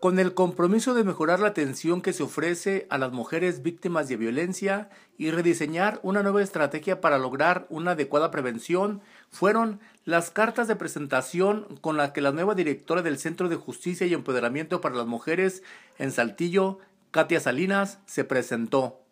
con el compromiso de mejorar la atención que se ofrece a las mujeres víctimas de violencia y rediseñar una nueva estrategia para lograr una adecuada prevención, fueron las cartas de presentación con las que la nueva directora del Centro de Justicia y Empoderamiento para las Mujeres en Saltillo, Katia Salinas, se presentó.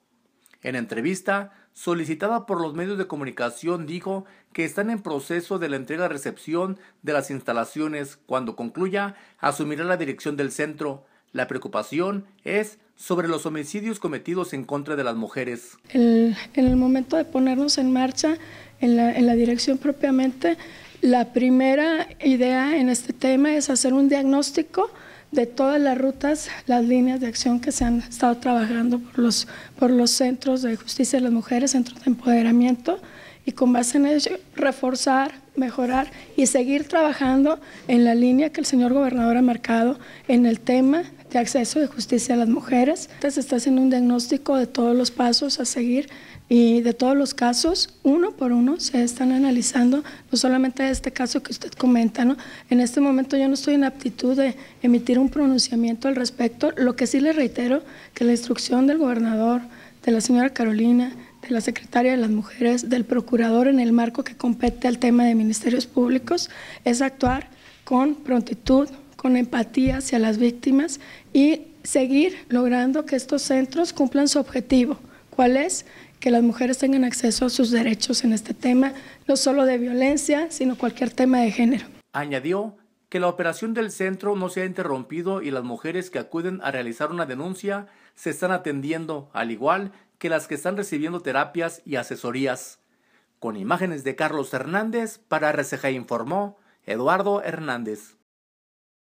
En entrevista, solicitada por los medios de comunicación, dijo que están en proceso de la entrega-recepción de las instalaciones. Cuando concluya, asumirá la dirección del centro. La preocupación es sobre los homicidios cometidos en contra de las mujeres. en el momento de ponernos en marcha, en la, en la dirección propiamente, la primera idea en este tema es hacer un diagnóstico de todas las rutas, las líneas de acción que se han estado trabajando por los, por los centros de justicia de las mujeres, centros de empoderamiento, y con base en ello reforzar, mejorar y seguir trabajando en la línea que el señor gobernador ha marcado en el tema de acceso de justicia a las mujeres. Se está haciendo un diagnóstico de todos los pasos a seguir y de todos los casos, uno por uno, se están analizando, no solamente este caso que usted comenta, ¿no? En este momento yo no estoy en aptitud de emitir un pronunciamiento al respecto. Lo que sí le reitero, que la instrucción del gobernador, de la señora Carolina, de la secretaria de las mujeres, del procurador en el marco que compete al tema de ministerios públicos, es actuar con prontitud, con empatía hacia las víctimas y seguir logrando que estos centros cumplan su objetivo. ¿Cuál es? que las mujeres tengan acceso a sus derechos en este tema, no solo de violencia, sino cualquier tema de género. Añadió que la operación del centro no se ha interrumpido y las mujeres que acuden a realizar una denuncia se están atendiendo, al igual que las que están recibiendo terapias y asesorías. Con imágenes de Carlos Hernández, para RCG informó Eduardo Hernández.